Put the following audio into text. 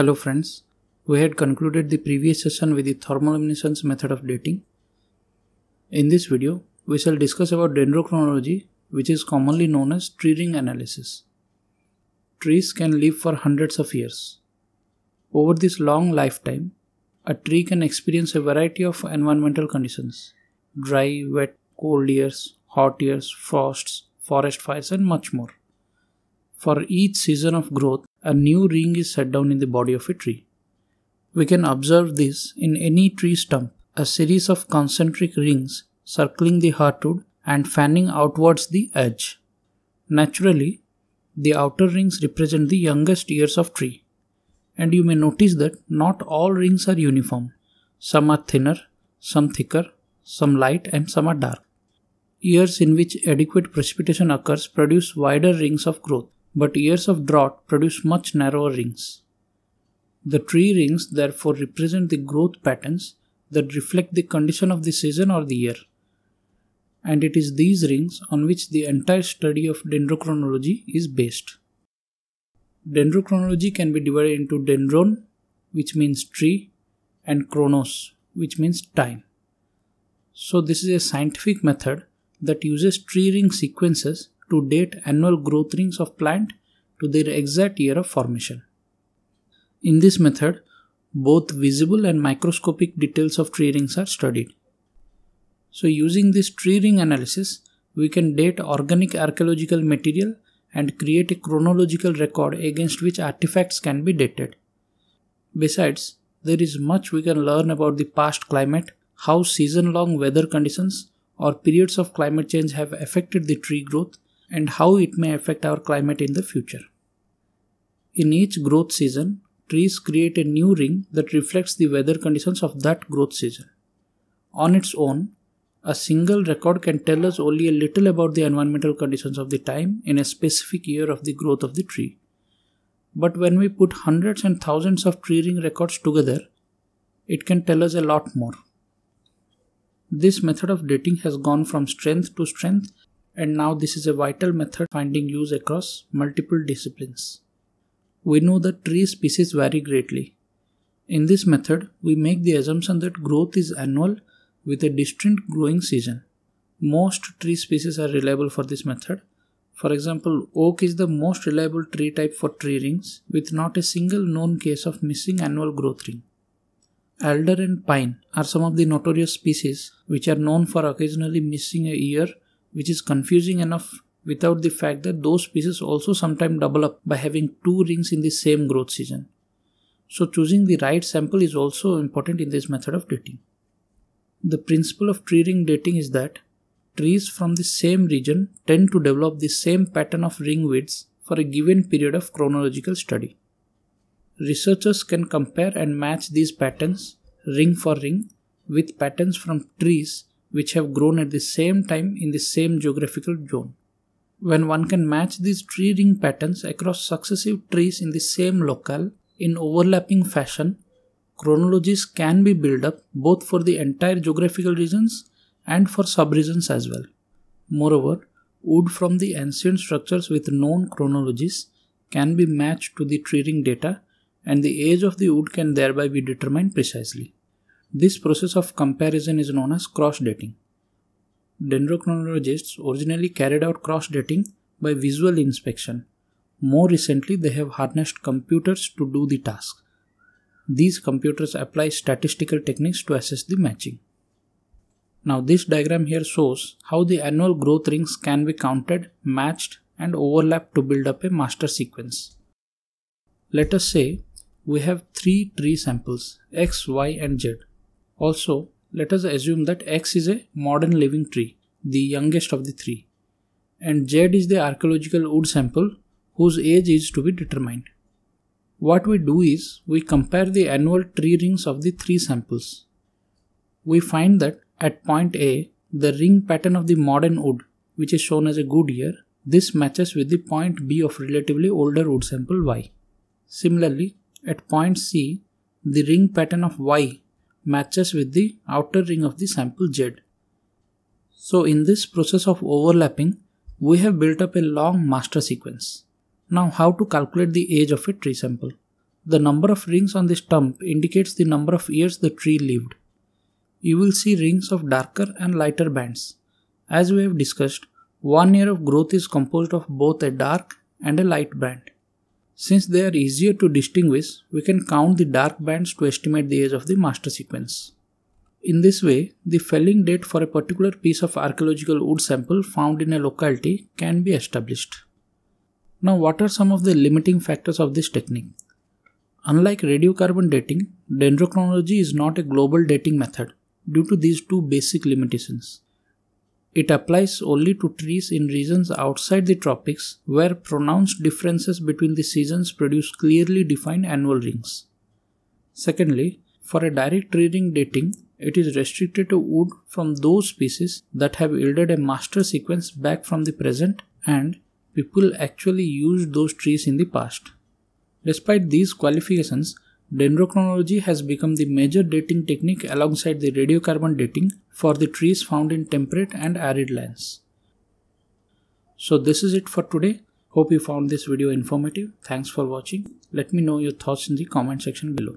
Hello friends, we had concluded the previous session with the thermoluminescence method of dating. In this video, we shall discuss about dendrochronology which is commonly known as tree ring analysis. Trees can live for hundreds of years. Over this long lifetime, a tree can experience a variety of environmental conditions dry, wet, cold years, hot years, frosts, forest fires, and much more. For each season of growth, a new ring is set down in the body of a tree. We can observe this in any tree stump, a series of concentric rings circling the heartwood and fanning outwards the edge. Naturally, the outer rings represent the youngest years of tree. And you may notice that not all rings are uniform. Some are thinner, some thicker, some light and some are dark. Years in which adequate precipitation occurs produce wider rings of growth but years of drought produce much narrower rings. The tree rings therefore represent the growth patterns that reflect the condition of the season or the year. And it is these rings on which the entire study of dendrochronology is based. Dendrochronology can be divided into dendron, which means tree, and chronos, which means time. So, this is a scientific method that uses tree ring sequences to date annual growth rings of plant to their exact year of formation. In this method, both visible and microscopic details of tree rings are studied. So using this tree ring analysis, we can date organic archaeological material and create a chronological record against which artifacts can be dated. Besides, there is much we can learn about the past climate, how season long weather conditions or periods of climate change have affected the tree growth, and how it may affect our climate in the future. In each growth season, trees create a new ring that reflects the weather conditions of that growth season. On its own, a single record can tell us only a little about the environmental conditions of the time in a specific year of the growth of the tree. But when we put hundreds and thousands of tree ring records together, it can tell us a lot more. This method of dating has gone from strength to strength and now this is a vital method finding use across multiple disciplines. We know that tree species vary greatly. In this method, we make the assumption that growth is annual with a distinct growing season. Most tree species are reliable for this method. For example, oak is the most reliable tree type for tree rings with not a single known case of missing annual growth ring. Alder and pine are some of the notorious species which are known for occasionally missing a year which is confusing enough without the fact that those pieces also sometimes double up by having two rings in the same growth season. So choosing the right sample is also important in this method of dating. The principle of tree ring dating is that trees from the same region tend to develop the same pattern of ring widths for a given period of chronological study. Researchers can compare and match these patterns ring for ring with patterns from trees which have grown at the same time in the same geographical zone. When one can match these tree ring patterns across successive trees in the same locale in overlapping fashion, chronologies can be built up both for the entire geographical regions and for subregions as well. Moreover, wood from the ancient structures with known chronologies can be matched to the tree ring data and the age of the wood can thereby be determined precisely. This process of comparison is known as cross dating. Dendrochronologists originally carried out cross dating by visual inspection. More recently, they have harnessed computers to do the task. These computers apply statistical techniques to assess the matching. Now, this diagram here shows how the annual growth rings can be counted, matched, and overlapped to build up a master sequence. Let us say we have three tree samples X, Y, and Z. Also, let us assume that X is a modern living tree, the youngest of the three, and Z is the archaeological wood sample whose age is to be determined. What we do is we compare the annual tree rings of the three samples. We find that at point A, the ring pattern of the modern wood, which is shown as a good year, this matches with the point B of relatively older wood sample Y. Similarly, at point C, the ring pattern of Y matches with the outer ring of the sample Z. So in this process of overlapping, we have built up a long master sequence. Now how to calculate the age of a tree sample? The number of rings on the stump indicates the number of years the tree lived. You will see rings of darker and lighter bands. As we have discussed, one year of growth is composed of both a dark and a light band. Since they are easier to distinguish, we can count the dark bands to estimate the age of the master sequence. In this way, the felling date for a particular piece of archaeological wood sample found in a locality can be established. Now, what are some of the limiting factors of this technique? Unlike radiocarbon dating, dendrochronology is not a global dating method due to these two basic limitations. It applies only to trees in regions outside the tropics where pronounced differences between the seasons produce clearly defined annual rings. Secondly, for a direct tree ring dating, it is restricted to wood from those species that have yielded a master sequence back from the present and people actually used those trees in the past. Despite these qualifications, dendrochronology has become the major dating technique alongside the radiocarbon dating for the trees found in temperate and arid lands. So this is it for today. Hope you found this video informative. Thanks for watching. Let me know your thoughts in the comment section below.